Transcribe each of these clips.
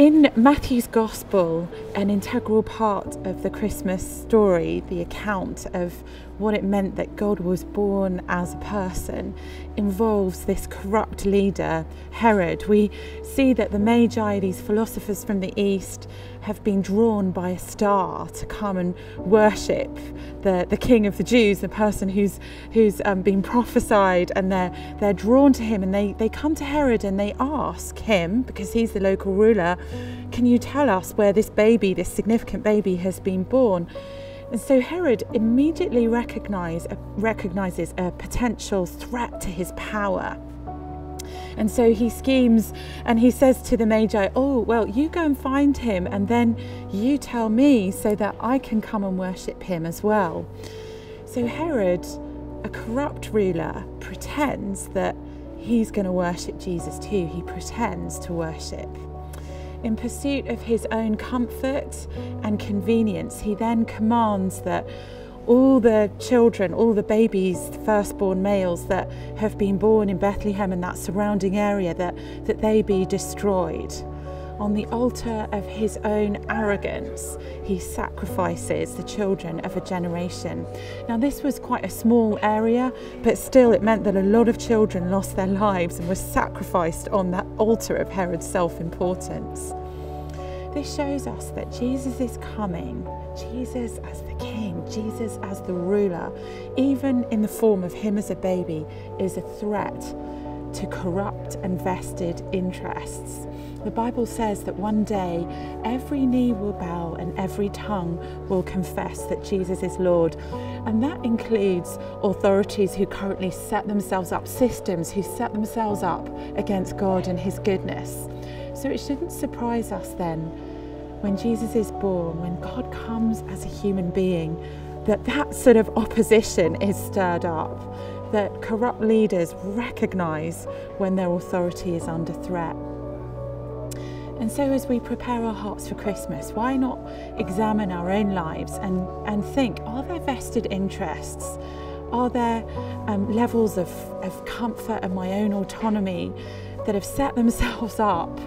In Matthew's Gospel, an integral part of the Christmas story, the account of what it meant that God was born as a person, involves this corrupt leader, Herod. We see that the Magi, these philosophers from the East, have been drawn by a star to come and worship the, the King of the Jews, the person who's who's um, been prophesied, and they're they're drawn to him, and they they come to Herod and they ask him because he's the local ruler, can you tell us where this baby, this significant baby, has been born? And so Herod immediately recognize, uh, recognizes a potential threat to his power. And so he schemes and he says to the Magi, Oh, well, you go and find him, and then you tell me so that I can come and worship him as well. So Herod, a corrupt ruler, pretends that he's going to worship Jesus too. He pretends to worship. In pursuit of his own comfort and convenience, he then commands that all the children, all the babies, firstborn males that have been born in Bethlehem and that surrounding area, that, that they be destroyed. On the altar of his own arrogance, he sacrifices the children of a generation. Now, this was quite a small area, but still it meant that a lot of children lost their lives and were sacrificed on that altar of Herod's self importance. This shows us that Jesus is coming, Jesus as the King, Jesus as the ruler, even in the form of him as a baby, is a threat to corrupt and vested interests. The Bible says that one day every knee will bow and every tongue will confess that Jesus is Lord. And that includes authorities who currently set themselves up, systems who set themselves up against God and His goodness. So it shouldn't surprise us then when Jesus is born, when God comes as a human being, that that sort of opposition is stirred up, that corrupt leaders recognize when their authority is under threat. And so, as we prepare our hearts for Christmas, why not examine our own lives and, and think are there vested interests? Are there um, levels of, of comfort and my own autonomy that have set themselves up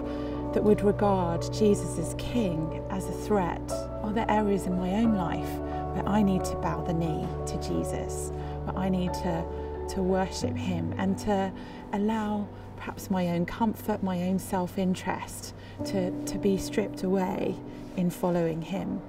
that would regard Jesus as King as a threat? Are there areas in my own life where I need to bow the knee to Jesus, where I need to, to worship Him and to allow perhaps my own comfort, my own self interest to, to be stripped away in following Him.